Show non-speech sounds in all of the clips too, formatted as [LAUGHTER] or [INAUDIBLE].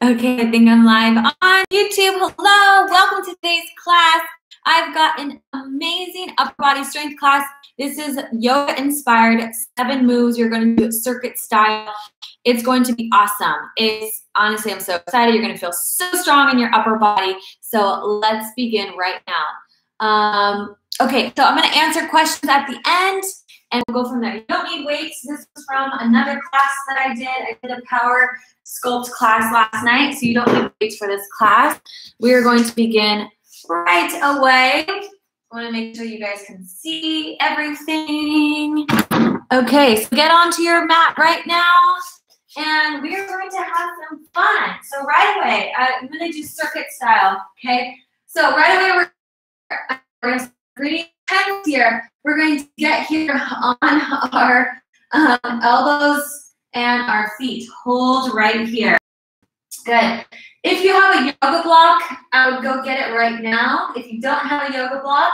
Okay, I think I'm live on YouTube. Hello, welcome to today's class. I've got an amazing upper body strength class. This is yoga inspired, seven moves. You're going to do it circuit style. It's going to be awesome. It's honestly, I'm so excited. You're going to feel so strong in your upper body. So let's begin right now. Um, okay, so I'm going to answer questions at the end and we'll go from there. You don't need weights. This was from another class that I did. I did a power sculpt class last night, so you don't need weights for this class. We are going to begin right away. I want to make sure you guys can see everything. Okay, so get onto your mat right now, and we are going to have some fun. So right away, uh, I'm going to do circuit style, okay? So right away, we're, uh, we're going to here. We're going to get here on our um, elbows and our feet. Hold right here. Good. If you have a yoga block, I would go get it right now. If you don't have a yoga block,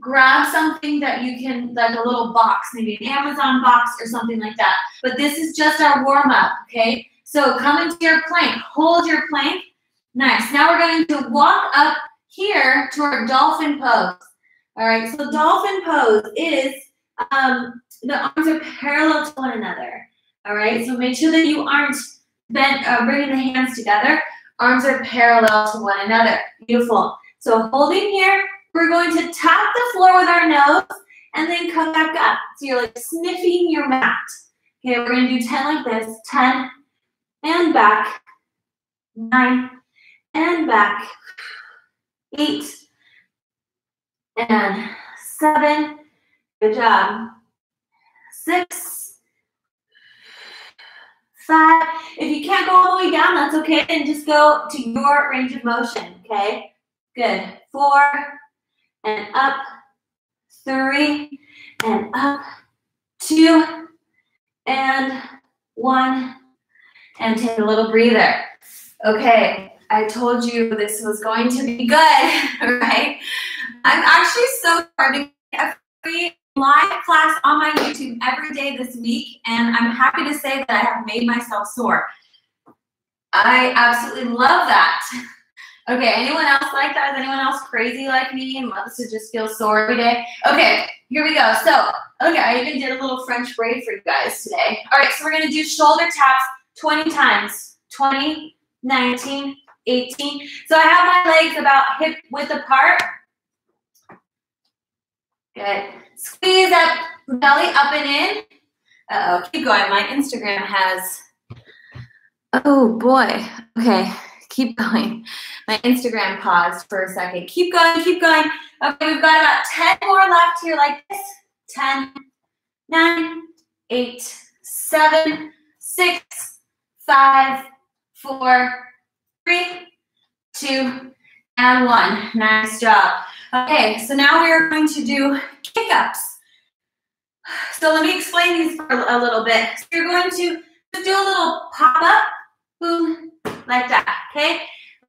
grab something that you can, like a little box, maybe an Amazon box or something like that. But this is just our warm up, okay? So come into your plank. Hold your plank. Nice. Now we're going to walk up here to our dolphin pose. All right, so dolphin pose is um, the arms are parallel to one another. All right, so make sure that you aren't bent, uh, bringing the hands together. Arms are parallel to one another. Beautiful. So holding here, we're going to tap the floor with our nose and then come back up. So you're like sniffing your mat. Okay, we're going to do 10 like this. 10 and back. 9 and back. 8 and 7. Good job. 6 five. If you can't go all the way down, that's okay. And just go to your range of motion, okay? Good. Four and up. Three and up. Two and one. And take a little breather. Okay, I told you this was going to be good, [LAUGHS] right? I'm actually so sorry every live class on my YouTube every day this week, and I'm happy to say that I have made myself sore. I absolutely love that. [LAUGHS] Okay, anyone else like that? Is anyone else crazy like me and loves to just feel sore every day? Okay, here we go. So, okay, I even did a little French braid for you guys today. All right, so we're gonna do shoulder taps 20 times. 20, 19, 18. So I have my legs about hip width apart. Good. Squeeze that belly up and in. Uh oh, keep going. My Instagram has. Oh boy. Okay, keep going. My Instagram paused for a second. Keep going, keep going. Okay, we've got about 10 more left here, like this 10, 9, 8, 7, 6, 5, 4, 3, 2, and 1. Nice job. Okay, so now we are going to do kick-ups. So let me explain these for a little bit. So you're going to just do a little pop-up, boom, like that, okay?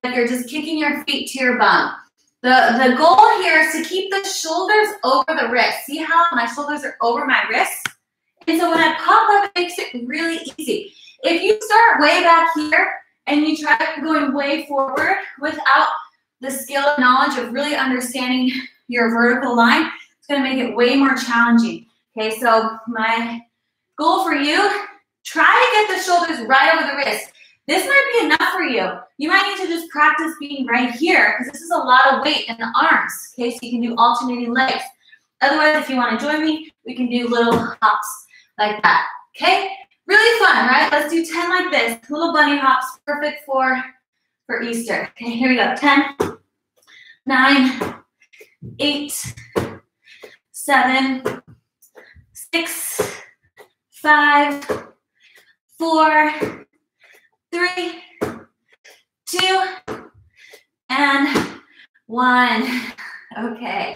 Like you're just kicking your feet to your bum. The, the goal here is to keep the shoulders over the wrist. See how my shoulders are over my wrist? And so when I pop up, it makes it really easy. If you start way back here and you try going way forward without the skill and knowledge of really understanding your vertical line, it's going to make it way more challenging. Okay, so my goal for you, try to get the shoulders right over the wrist. This might be enough for you. You might need to just practice being right here because this is a lot of weight in the arms. Okay, so you can do alternating legs. Otherwise, if you want to join me, we can do little hops like that. Okay, really fun, right? Let's do 10 like this. Little bunny hops, perfect for, for Easter. Okay, here we go. 10, 9, 8, seven, six, five, four, three, two, and one. [LAUGHS] Okay.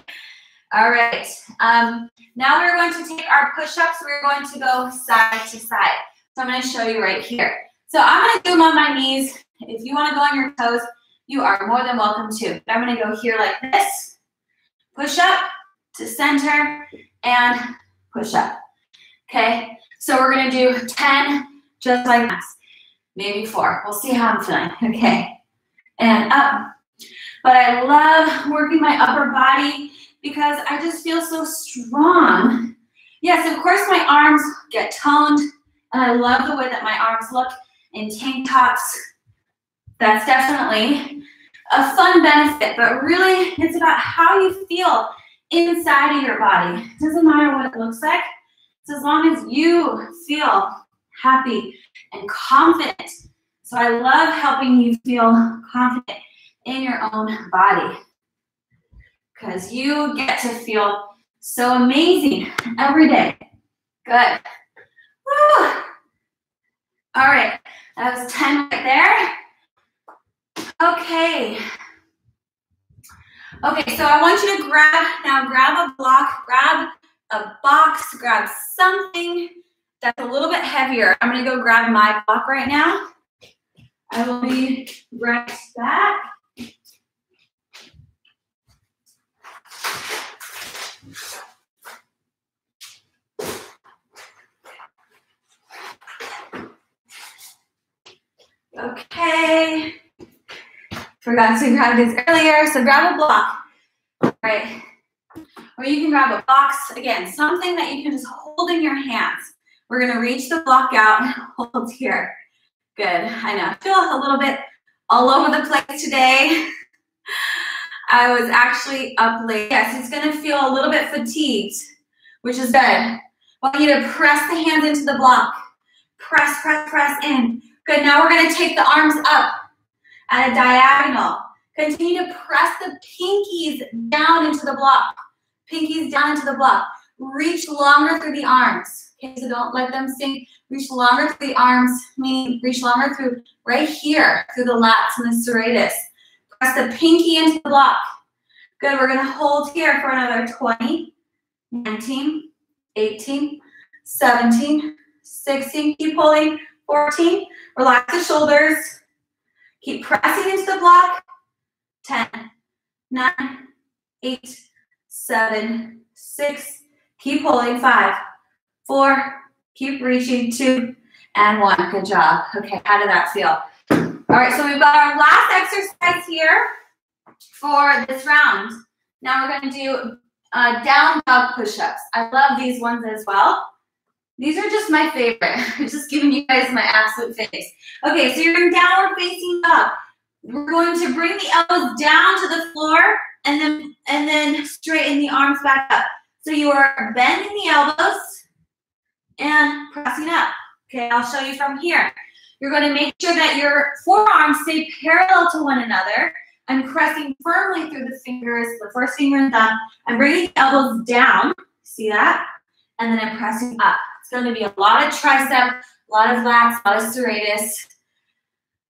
All right. Um, now we're going to take our push-ups. We're going to go side to side. So I'm going to show you right here. So I'm going to do them on my knees. If you want to go on your toes, you are more than welcome to. But I'm going to go here like this. Push up, to center and push up. Okay, so we're gonna do 10 just like this. maybe four. We'll see how I'm feeling. Okay. And up. But I love working my upper body because I just feel so strong. Yes, of course my arms get toned and I love the way that my arms look in tank tops. That's definitely a fun benefit, but really it's about how you feel inside of your body. It doesn't matter what it looks like. It's as long as you feel happy and confident. So I love helping you feel confident in your own body because you get to feel so amazing every day. Good. All right, that was 10 right there. Okay. Okay, so I want you to grab, now grab a block, grab a box, grab something that's a little bit heavier. I'm gonna go grab my block right now. I will be right back. Okay. Forgot to grab this earlier, so grab a block. All right. Or you can grab a box, again, something that you can just hold in your hands. We're gonna reach the block out and [LAUGHS] hold here. Good, I know, I feel a little bit all over the place today. [LAUGHS] I was actually up late. Yes, he's gonna feel a little bit fatigued, which is good. I want you to press the hands into the block. Press, press, press in. Good, now we're gonna take the arms up at a diagonal. Continue to press the pinkies down into the block. Pinkies down into the block. Reach longer through the arms. Okay, so don't let them sink. Reach longer through the arms, meaning reach longer through right here, through the lats and the serratus. Press the pinky into the block. Good, we're gonna hold here for another 20, 19, 18, 17, 16, keep holding, 14, relax the shoulders, keep pressing into the block, 10, 9, 8, 7, 6, keep holding, 5, 4, keep reaching, 2, and 1. Good job. Okay, how did that feel? All right, so we've got our last exercise here for this round. Now we're going to do uh, down dog push-ups. I love these ones as well. These are just my favorite. [LAUGHS] I'm just giving you guys my absolute face. Okay, so you're in downward facing dog. We're going to bring the elbows down to the floor and then and then straighten the arms back up. So you are bending the elbows and pressing up. Okay, I'll show you from here. You're going to make sure that your forearms stay parallel to one another. I'm pressing firmly through the fingers, the first finger and thumb. I'm bringing the elbows down. See that? And then I'm pressing up. It's going to be a lot of tricep, a lot of lats, a lot of serratus.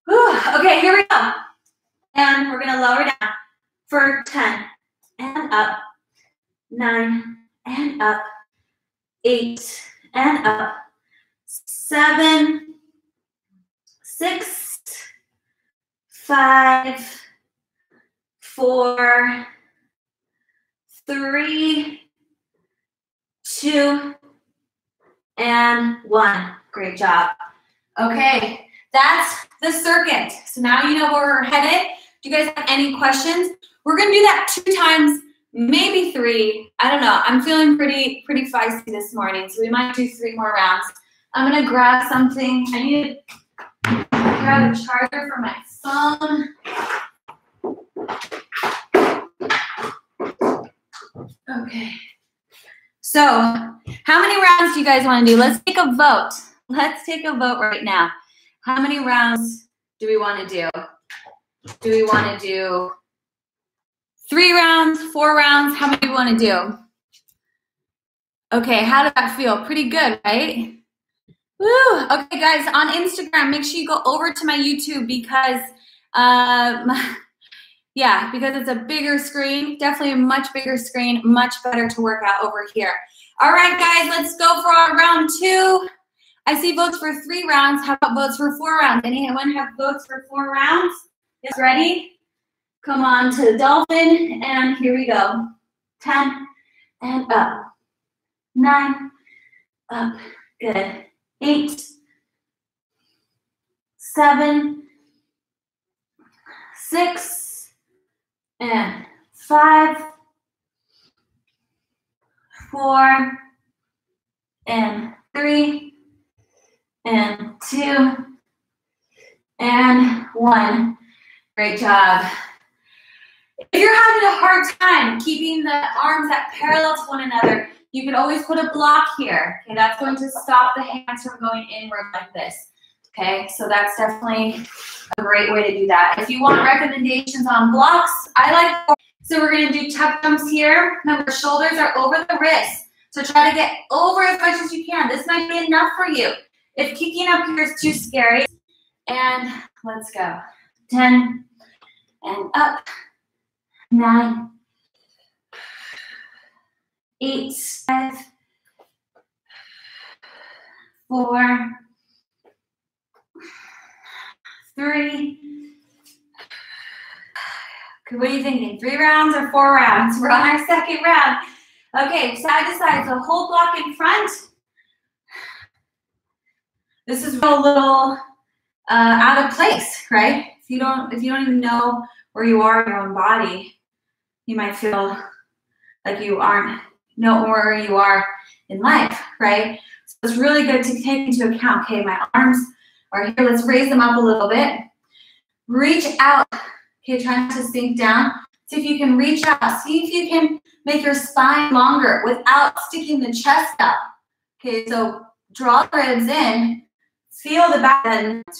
Whew. Okay, here we go. And we're going to lower down for 10 and up, 9 and up, 8 and up, 7, six, five, four, three, two, and one. Great job. Okay, that's the circuit. So now you know where we're headed. Do you guys have any questions? We're gonna do that two times, maybe three. I don't know. I'm feeling pretty pretty feisty this morning, so we might do three more rounds. I'm gonna grab something. I need grab a charger for my phone. Okay. So, how many rounds do you guys want to do? Let's take a vote. Let's take a vote right now. How many rounds do we want to do? Do we want to do three rounds, four rounds? How many do we want to do? Okay, how did that feel? Pretty good, right? Woo! Okay, guys, on Instagram, make sure you go over to my YouTube because, um, [LAUGHS] yeah, because it's a bigger screen, definitely a much bigger screen, much better to work out over here. All right, guys, let's go for our round two. I see votes for three rounds. How about votes for four rounds? Anyone have votes for four rounds? Yes, ready? Come on to the dolphin, and here we go. 10 and up. Nine, up. Good eight, seven, six, and five, four, and three, and two, and one. Great job. If you're having a hard time keeping the arms at parallel to one another, you can always put a block here. Okay, that's going to stop the hands from going inward like this. Okay, so that's definitely a great way to do that. If you want recommendations on blocks, I like, so we're gonna do tuck jumps here. Remember, shoulders are over the wrists. So try to get over as much as you can. This might be enough for you. If kicking up here is too scary, and let's go. 10, and up, nine, eight, five, four, three. What are you thinking? Three rounds or four rounds? We're on our second round. Okay, side to side. So whole block in front. This is a little uh, out of place, right? If you don't, if you don't even know where you are in your own body, you might feel like you aren't know where you are in life, right? So it's really good to take into account, okay, my arms are here. Let's raise them up a little bit. Reach out. Okay, trying to sink down. See if you can reach out. See if you can make your spine longer without sticking the chest up. Okay, so draw the ribs in. Feel the back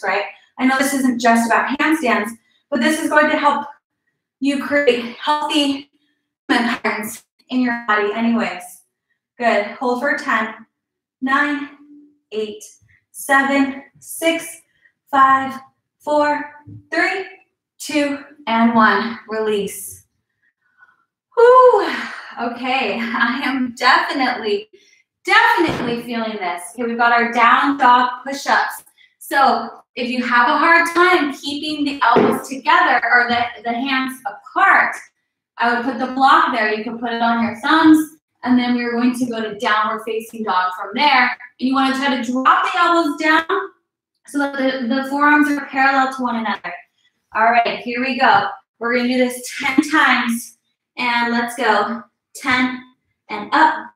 right? I know this isn't just about handstands, but this is going to help you create healthy patterns in your body anyways. Good. Hold for 10, 9, 8, 7, 6, 5, 4, 3, 2, and 1. Release. Whew. Okay, [LAUGHS] I am definitely, definitely feeling this. Okay, we've got our down dog push-ups. So if you have a hard time keeping the elbows together or the, the hands apart, I would put the block there. You can put it on your thumbs, and then we're going to go to downward facing dog from there. And you want to try to drop the elbows down so that the, the forearms are parallel to one another. All right, here we go. We're going to do this 10 times. And let's go. 10 and up.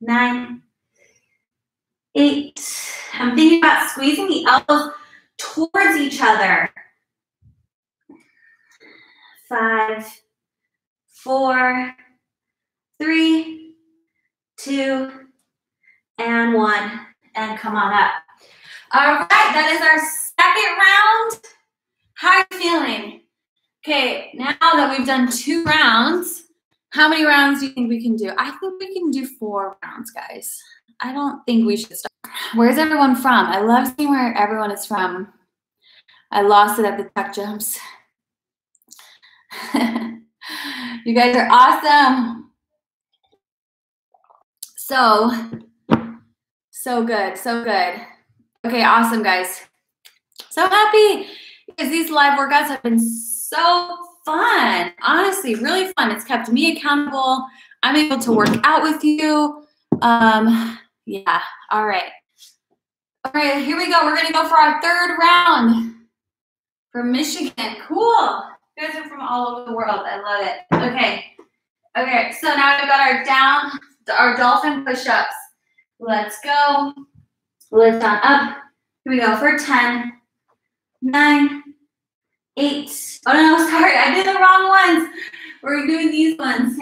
9, 8. I'm thinking about squeezing the elbows towards each other. 5, four, three, two, and one. And come on up. All right, that is our second round. How are you feeling? Okay, now that we've done two rounds, how many rounds do you think we can do? I think we can do four rounds, guys. I don't think we should stop. Where's everyone from? I love seeing where everyone is from. I lost it at the tuck jumps. [LAUGHS] You guys are awesome. So, so good, so good. Okay, awesome, guys. So happy because these live workouts have been so fun. Honestly, really fun. It's kept me accountable. I'm able to work out with you. Um, yeah, all right. All right, here we go. We're gonna go for our third round from Michigan. Cool. Guys are from all over the world. I love it. Okay. Okay, so now we've got our down, our dolphin push-ups. Let's go. Lift on up. Here we go for 10, 9, 8. Oh, no, [LAUGHS] sorry. I did the wrong ones. We're doing these ones.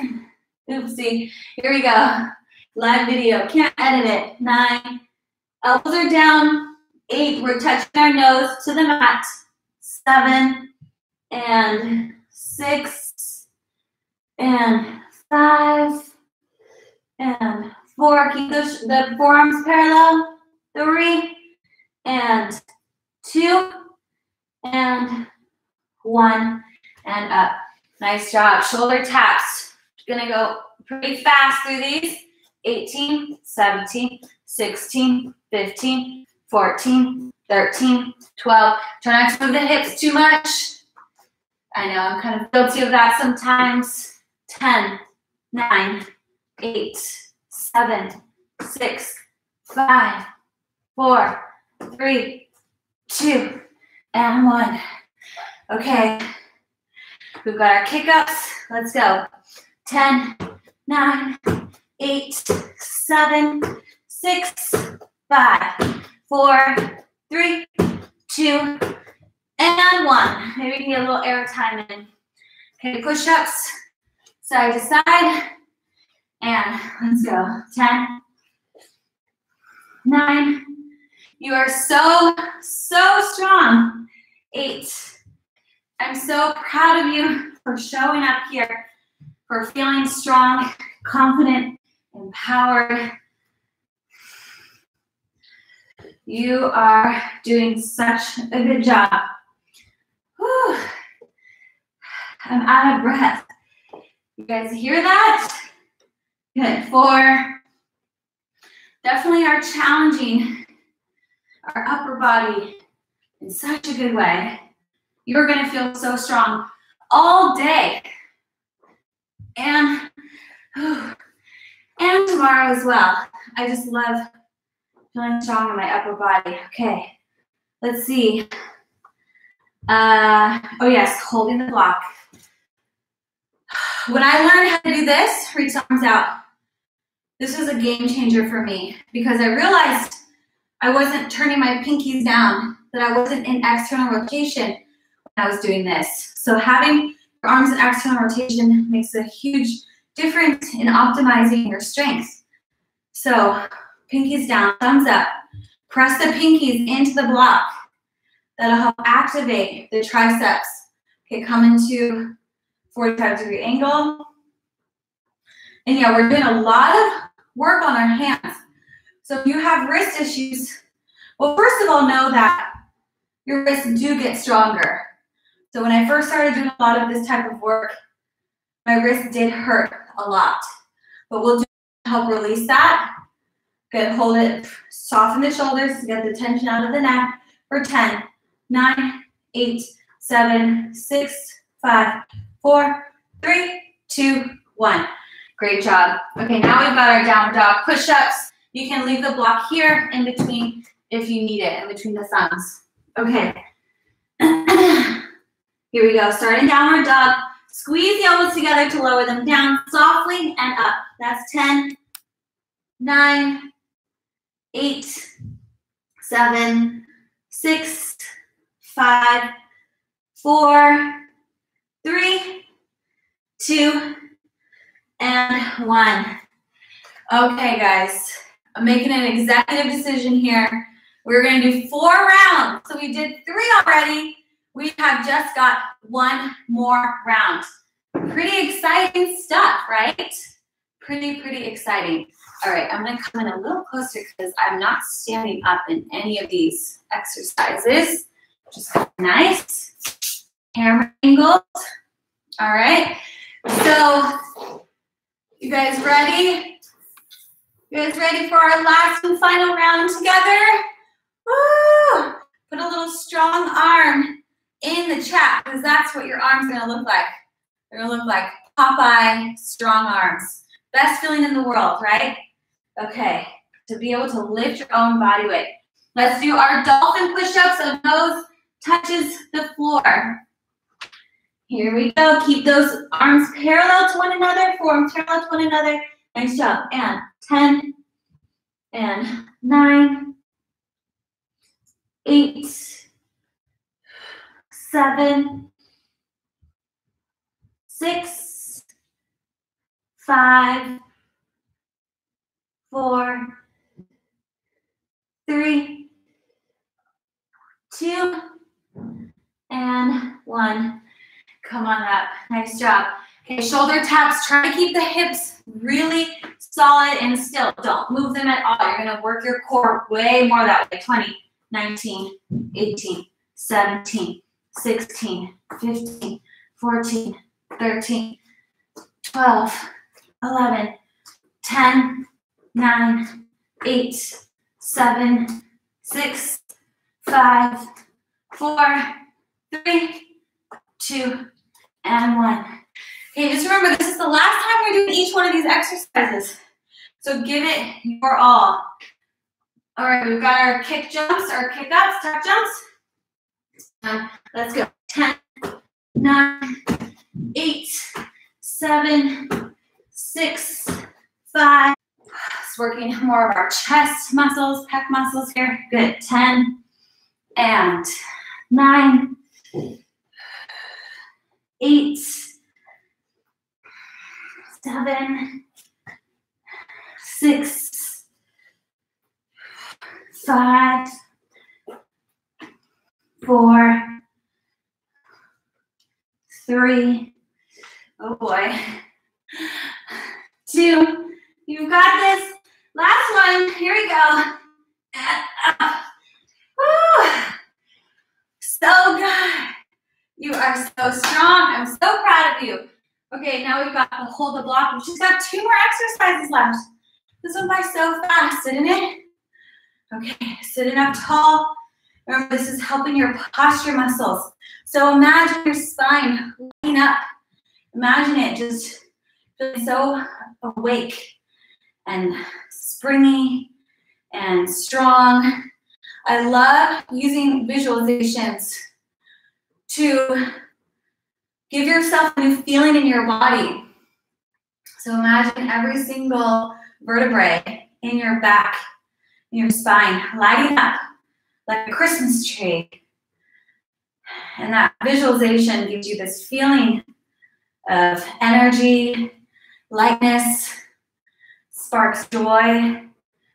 Oopsie. Here we go. Live video. Can't edit it. 9. Elbows are down. 8. We're touching our nose to the mat. 7 and six and five and four. Keep the, the forearms parallel. Three and two and one and up. Nice job. Shoulder taps. Gonna go pretty fast through these. 18, 17, 16, 15, 14, 13, 12. Try not to move the hips too much. I know I'm kind of guilty of that sometimes. 10, 9, 8, 7, 6, 5, 4, 3, 2, and one. Okay. We've got our kick-ups. Let's go. 10, 9, 8, 7, 6, 5, 4, 3, 2, and 1. Maybe can get a little air time in. Okay, push-ups, side to side. And let's go. 10, 9. You are so, so strong. 8. I'm so proud of you for showing up here, for feeling strong, confident, empowered. You are doing such a good job. Whew. I'm out of breath. You guys hear that? Good. Four. Definitely are challenging our upper body in such a good way. You're going to feel so strong all day. And, and tomorrow as well. I just love feeling strong in my upper body. Okay, let's see. Uh, oh yes, holding the block. When I learned how to do this, reach arms out, this was a game changer for me because I realized I wasn't turning my pinkies down, that I wasn't in external rotation when I was doing this. So having your arms in external rotation makes a huge difference in optimizing your strength. So pinkies down, thumbs up. Press the pinkies into the block. That'll help activate the triceps. Okay, come into 45 degree angle. And yeah, we're doing a lot of work on our hands. So if you have wrist issues, well, first of all, know that your wrists do get stronger. So when I first started doing a lot of this type of work, my wrist did hurt a lot. But we'll help release that. Good, hold it, soften the shoulders get the tension out of the neck for 10, 9, 8, 7, 6, 5, 4, 3, 2, 1. Great job. Okay, now we've got our downward dog push-ups. You can leave the block here in between if you need it, in between the thumbs. Okay. [CLEARS THROAT] here we go. Starting downward dog. Squeeze the elbows together to lower them down softly and up. That's 10, 9, 8, 7, 6, 5, 4, 3, 2, and one. Okay, guys, I'm making an executive decision here. We're to do four rounds. So we did three already. We have just got one more round. Pretty exciting stuff, right? Pretty, pretty exciting. All right, I'm to come in a little closer because I'm not standing up in any of these exercises. Just nice. Camera angles. All right. So you guys ready? You guys ready for our last and final round together? Woo! Put a little strong arm in the chat because that's what your arm's gonna look like. They're gonna look like Popeye strong arms. Best feeling in the world, right? Okay, to be able to lift your own body weight. Let's do our dolphin push-ups so nose touches the floor. Here we go. Keep those arms parallel to one another, forearms parallel to one another. Nice job. And 10, and 9, 8, 7, 6, 5, 4, 3, 2, and 1. Come on up. Nice job. Okay, shoulder taps. Try to keep the hips really solid and still. Don't move them at all. You're going to work your core way more that way. 20, 19, 18, 17, 16, 15, 14, 13, 12, 11, 10, 9, 8, 7, 6, 5, 4, 3, 2, and one. Okay, just remember this is the last time we're doing each one of these exercises. So give it your all. All right, we've got our kick jumps, our kick ups, tuck jumps. Uh, let's go. 10, 9, 8, 7, 6, 5. It's working more of our chest muscles, pec muscles here. Good. 10 and 9, 8, 7, 6, 5, four, three, oh boy, two, you've got this. Last one, here we go. Woo. So good. You are so strong. I'm so proud of you. Now we've got the hold the block. We've just got two more exercises left. This went by so fast, didn't it? Okay, sitting up tall. Remember, this is helping your posture muscles. So imagine your spine lighting up. Imagine it just feeling so awake and springy and strong. I love using visualizations to give yourself a new feeling in your body. So imagine every single vertebrae in your back, in your spine, lighting up like a Christmas tree. And that visualization gives you this feeling of energy, lightness, sparks joy.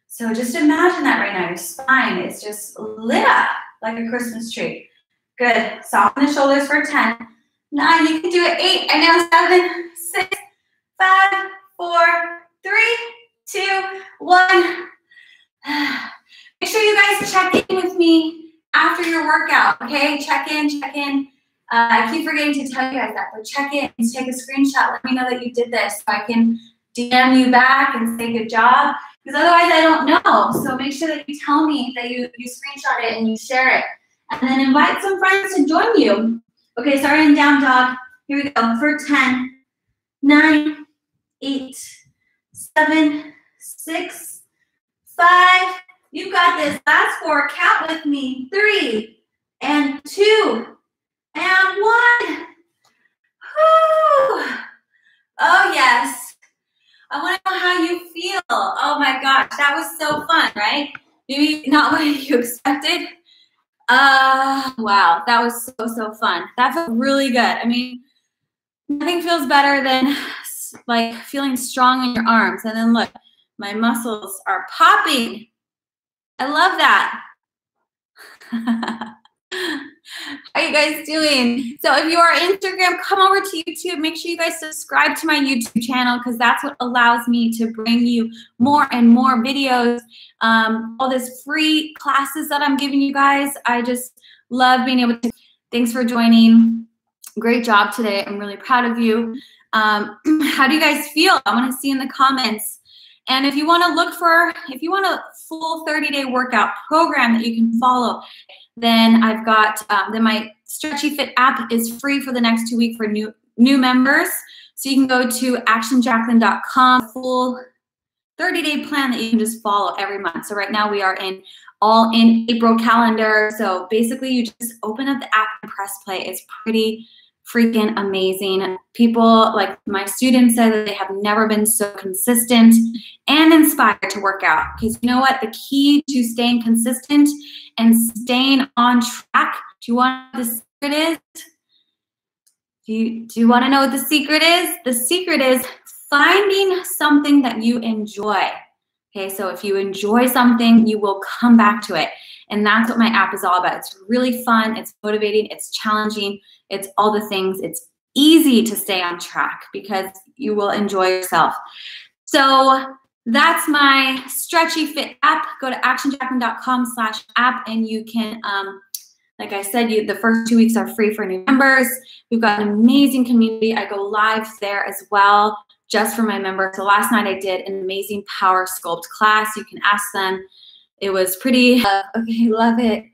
So just imagine that right now. Your spine is just lit up like a Christmas tree. Good. Soften the shoulders for 10. Nine, you can do it. Eight, and now seven, six, five, four, three, two, one. [SIGHS] Make sure you guys check in with me after your workout, okay? Check in, check in. Uh, I keep forgetting to tell you guys that, but check in, take a screenshot, let me know that you did this so I can DM you back and say good job. Because otherwise I don't know. So make sure that you tell me that you, you screenshot it and you share it. And then invite some friends to join you. Okay, starting down dog. Here we go for 10, 9, 8, 7, 6, 5, you got this. Last four. Count with me. Three and two and one. Whew. Oh, yes. I want to know how you feel. Oh my gosh, that was so fun, right? Maybe not [LAUGHS] what you expected. Uh, wow, that was so, so fun. That felt really good. I mean, nothing feels better than like feeling strong in your arms. And then look, my muscles are popping. I love that. [LAUGHS] How you guys doing? So if you are Instagram, come over to YouTube. Make sure you guys subscribe to my YouTube channel because that's what allows me to bring you more and more videos. Um, all this free classes that I'm giving you guys. I just love being able to. Thanks for joining. Great job today. I'm really proud of you. Um, [CLEARS THROAT] how do you guys feel? I want to see in the comments. And if you want to look for, if you want a full 30 day workout program that you can follow, then I've got, um, then my Stretchy Fit app is free for the next two weeks for new, new members. So you can go to actionjacquelyn.com, full 30 day plan that you can just follow every month. So right now we are in all in April calendar. So basically you just open up the app and press play. It's pretty freaking amazing. People, like my students, said that they have never been so consistent and inspired to work out. Because you know what? The key to staying consistent and staying on track, do you want the secret is? Do you, do you want to know what the secret is? The secret is finding something that you enjoy. Okay, so if you enjoy something, you will come back to it. And that's what my app is all about. It's really fun, it's motivating, it's challenging, it's all the things. It's easy to stay on track because you will enjoy yourself. So that's my Stretchy Fit app. Go to actionjacquelyn.com slash app and you can, um, like I said, you the first two weeks are free for new members. We've got an amazing community. I go live there as well just for my members. So last night I did an amazing power sculpt class. You can ask them. It was pretty, uh, [LAUGHS] okay, love it.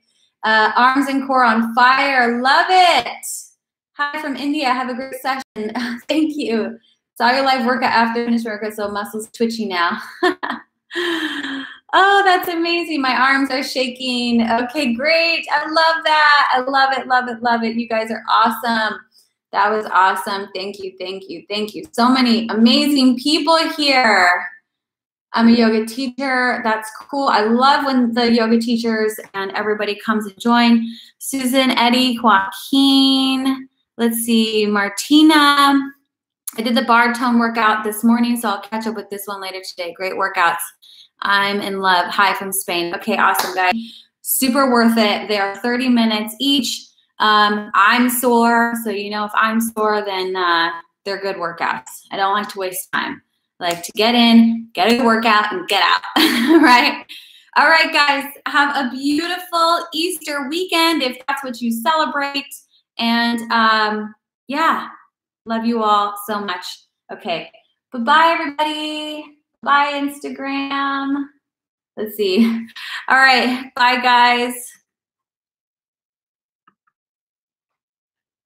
Uh, arms and core on fire, love it. Hi from India. Have a great session. [LAUGHS] Thank you. Saw your live workout after finished workout, so muscles twitchy now. [LAUGHS] Oh, that's amazing. My arms are shaking. Okay, great. I love that. I love it, love it, love it. You guys are awesome. That was awesome. Thank you, thank you, thank you. So many amazing people here. I'm a yoga teacher. That's cool. I love when the yoga teachers and everybody comes and join. Susan, Eddie, Joaquin. Let's see, Martina. I did the barre tone workout this morning, so I'll catch up with this one later today. Great workouts. I'm in love. Hi from Spain. Okay, awesome, guys. Super worth it. They are 30 minutes each. Um, I'm sore, so you know if I'm sore, then uh, they're good workouts. I don't like to waste time. I like to get in, get a workout, and get out. [LAUGHS] right? All right, guys. Have a beautiful Easter weekend if that's what you celebrate. And um, yeah, love you all so much. Okay. Bye bye, everybody. Bye, Instagram. Let's see. [LAUGHS] All right. Bye, guys.